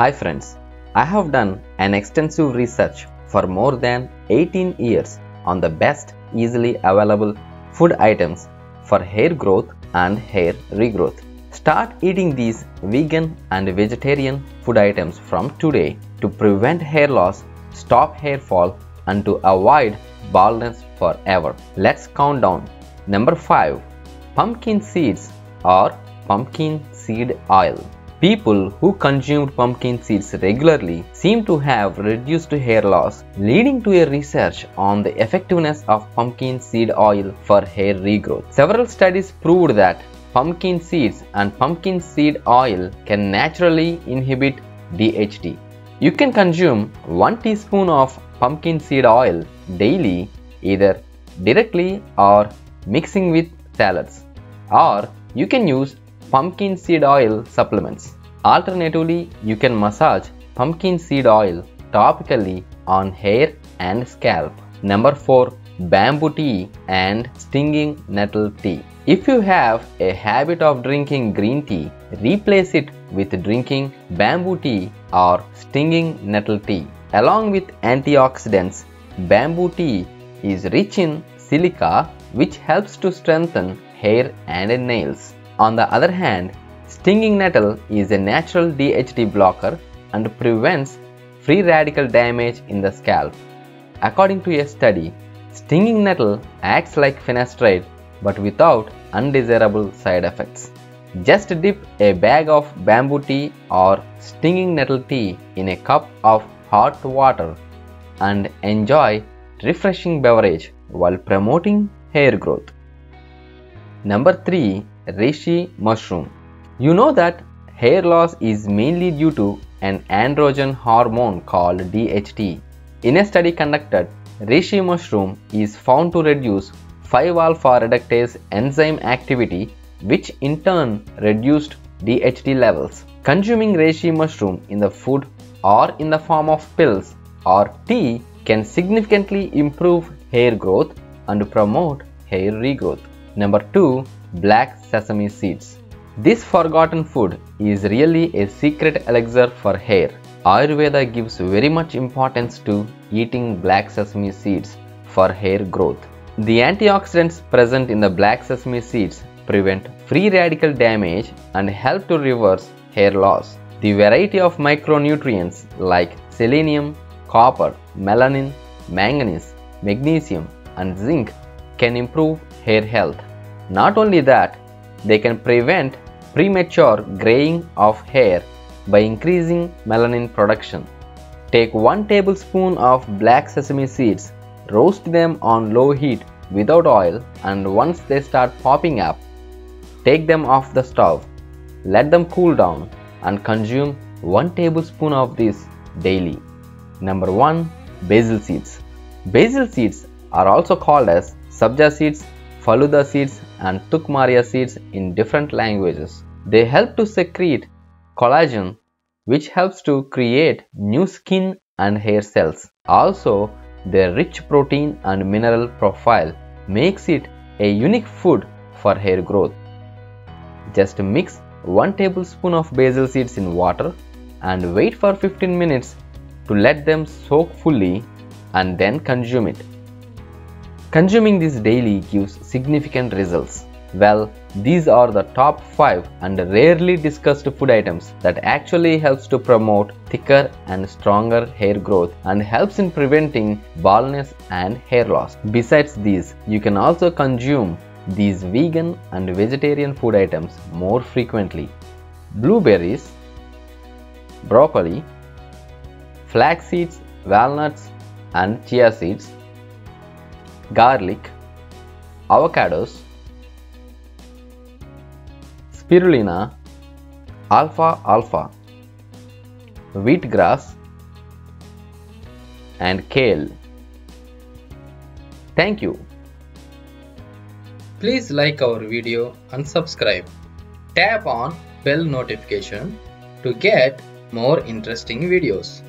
Hi friends, I have done an extensive research for more than 18 years on the best easily available food items for hair growth and hair regrowth. Start eating these vegan and vegetarian food items from today to prevent hair loss, stop hair fall and to avoid baldness forever. Let's count down. Number 5. Pumpkin seeds or pumpkin seed oil. People who consumed pumpkin seeds regularly seem to have reduced hair loss, leading to a research on the effectiveness of pumpkin seed oil for hair regrowth. Several studies proved that pumpkin seeds and pumpkin seed oil can naturally inhibit DHT. You can consume 1 teaspoon of pumpkin seed oil daily either directly or mixing with salads or you can use pumpkin seed oil supplements. Alternatively, you can massage pumpkin seed oil topically on hair and scalp. Number 4. Bamboo tea and stinging nettle tea. If you have a habit of drinking green tea, replace it with drinking bamboo tea or stinging nettle tea. Along with antioxidants, bamboo tea is rich in silica which helps to strengthen hair and nails. On the other hand, stinging nettle is a natural DHT blocker and prevents free radical damage in the scalp. According to a study, stinging nettle acts like finasteride but without undesirable side effects. Just dip a bag of bamboo tea or stinging nettle tea in a cup of hot water and enjoy refreshing beverage while promoting hair growth. Number 3. Reishi mushroom. You know that hair loss is mainly due to an androgen hormone called DHT. In a study conducted, reishi mushroom is found to reduce 5-alpha reductase enzyme activity which in turn reduced DHT levels. Consuming reishi mushroom in the food or in the form of pills or tea can significantly improve hair growth and promote hair regrowth. Number 2. Black sesame seeds. This forgotten food is really a secret elixir for hair. Ayurveda gives very much importance to eating black sesame seeds for hair growth. The antioxidants present in the black sesame seeds prevent free radical damage and help to reverse hair loss. The variety of micronutrients like selenium, copper, melanin, manganese, magnesium and zinc can improve hair health. Not only that, they can prevent premature graying of hair by increasing melanin production. Take 1 tablespoon of black sesame seeds, roast them on low heat without oil and once they start popping up, take them off the stove. Let them cool down and consume 1 tablespoon of this daily. Number 1. Basil seeds. Basil seeds are also called as sabja seeds, faluda seeds and tukmaria seeds in different languages. They help to secrete collagen which helps to create new skin and hair cells. Also, their rich protein and mineral profile makes it a unique food for hair growth. Just mix 1 tablespoon of basil seeds in water and wait for 15 minutes to let them soak fully and then consume it. Consuming this daily gives significant results. Well, these are the top 5 and rarely discussed food items that actually helps to promote thicker and stronger hair growth and helps in preventing baldness and hair loss. Besides these, you can also consume these vegan and vegetarian food items more frequently. Blueberries, broccoli, flax seeds, walnuts and chia seeds, garlic, avocados, spirulina, alfalfa, wheatgrass and kale. Thank you. Please like our video and subscribe. Tap on bell notification to get more interesting videos.